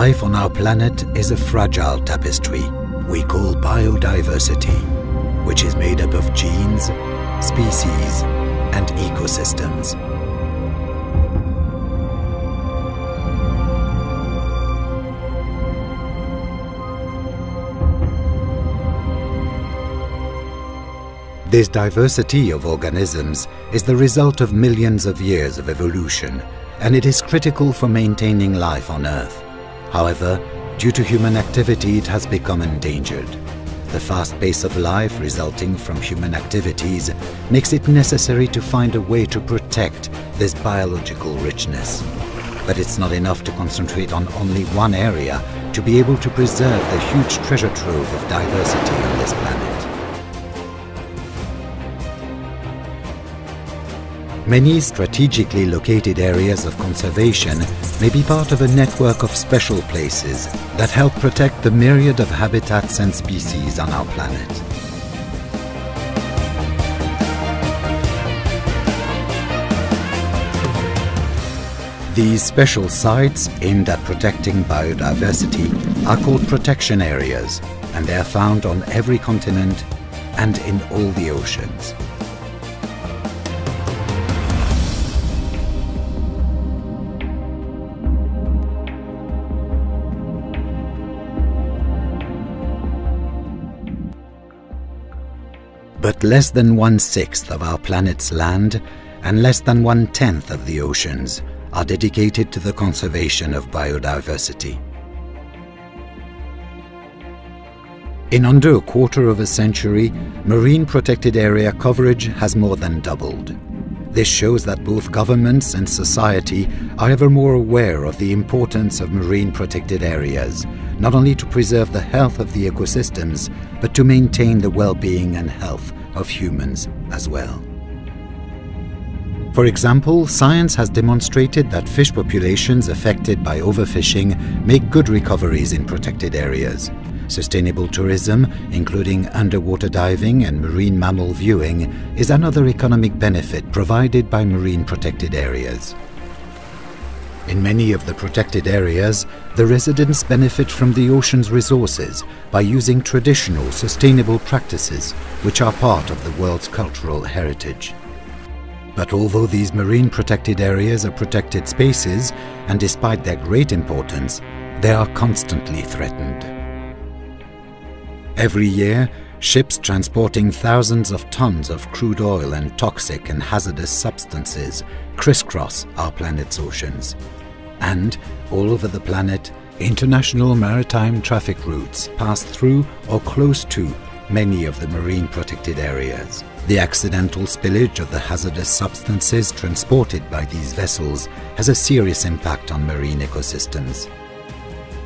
Life on our planet is a fragile tapestry we call biodiversity, which is made up of genes, species, and ecosystems. This diversity of organisms is the result of millions of years of evolution, and it is critical for maintaining life on Earth. However, due to human activity, it has become endangered. The fast pace of life resulting from human activities makes it necessary to find a way to protect this biological richness. But it's not enough to concentrate on only one area to be able to preserve the huge treasure trove of diversity on this planet. Many strategically located areas of conservation may be part of a network of special places that help protect the myriad of habitats and species on our planet. These special sites aimed at protecting biodiversity are called protection areas and they are found on every continent and in all the oceans. But less than one-sixth of our planet's land and less than one-tenth of the oceans are dedicated to the conservation of biodiversity. In under a quarter of a century, marine protected area coverage has more than doubled. This shows that both governments and society are ever more aware of the importance of marine protected areas, not only to preserve the health of the ecosystems, but to maintain the well-being and health of humans as well. For example, science has demonstrated that fish populations affected by overfishing make good recoveries in protected areas. Sustainable tourism, including underwater diving and marine mammal viewing, is another economic benefit provided by marine protected areas. In many of the protected areas, the residents benefit from the ocean's resources by using traditional sustainable practices which are part of the world's cultural heritage. But although these marine protected areas are protected spaces, and despite their great importance, they are constantly threatened. Every year, ships transporting thousands of tons of crude oil and toxic and hazardous substances crisscross our planet's oceans. And, all over the planet, international maritime traffic routes pass through or close to many of the marine protected areas. The accidental spillage of the hazardous substances transported by these vessels has a serious impact on marine ecosystems.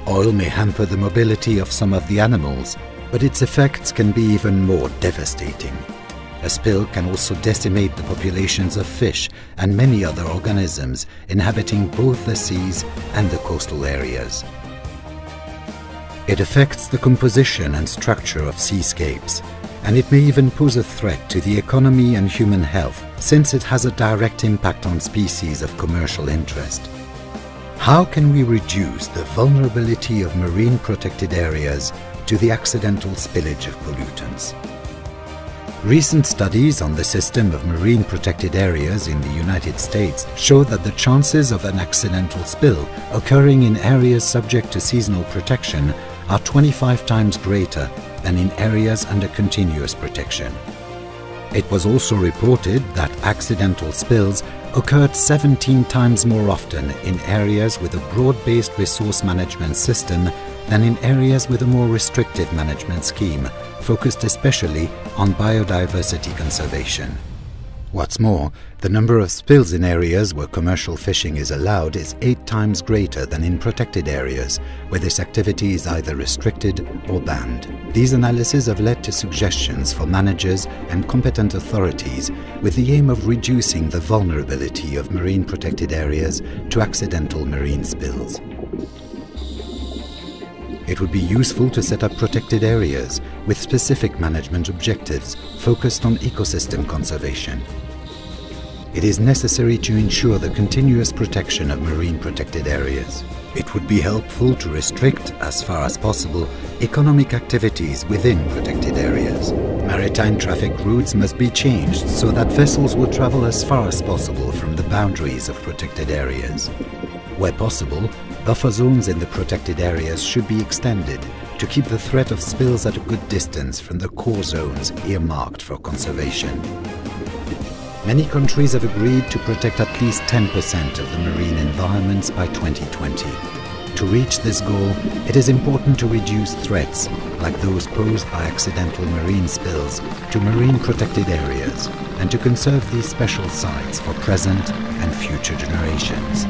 Oil may hamper the mobility of some of the animals, but its effects can be even more devastating. A spill can also decimate the populations of fish and many other organisms inhabiting both the seas and the coastal areas. It affects the composition and structure of seascapes, and it may even pose a threat to the economy and human health since it has a direct impact on species of commercial interest. How can we reduce the vulnerability of marine protected areas to the accidental spillage of pollutants? Recent studies on the system of marine protected areas in the United States show that the chances of an accidental spill occurring in areas subject to seasonal protection are 25 times greater than in areas under continuous protection. It was also reported that accidental spills occurred 17 times more often in areas with a broad-based resource management system than in areas with a more restrictive management scheme, focused especially on biodiversity conservation. What's more, the number of spills in areas where commercial fishing is allowed is eight times greater than in protected areas, where this activity is either restricted or banned. These analyses have led to suggestions for managers and competent authorities with the aim of reducing the vulnerability of marine protected areas to accidental marine spills. It would be useful to set up protected areas with specific management objectives focused on ecosystem conservation. It is necessary to ensure the continuous protection of marine protected areas. It would be helpful to restrict, as far as possible, economic activities within protected areas. Maritime traffic routes must be changed so that vessels will travel as far as possible from the boundaries of protected areas. Where possible, buffer zones in the protected areas should be extended to keep the threat of spills at a good distance from the core zones earmarked for conservation. Many countries have agreed to protect at least 10% of the marine environments by 2020. To reach this goal, it is important to reduce threats, like those posed by accidental marine spills, to marine protected areas, and to conserve these special sites for present and future generations.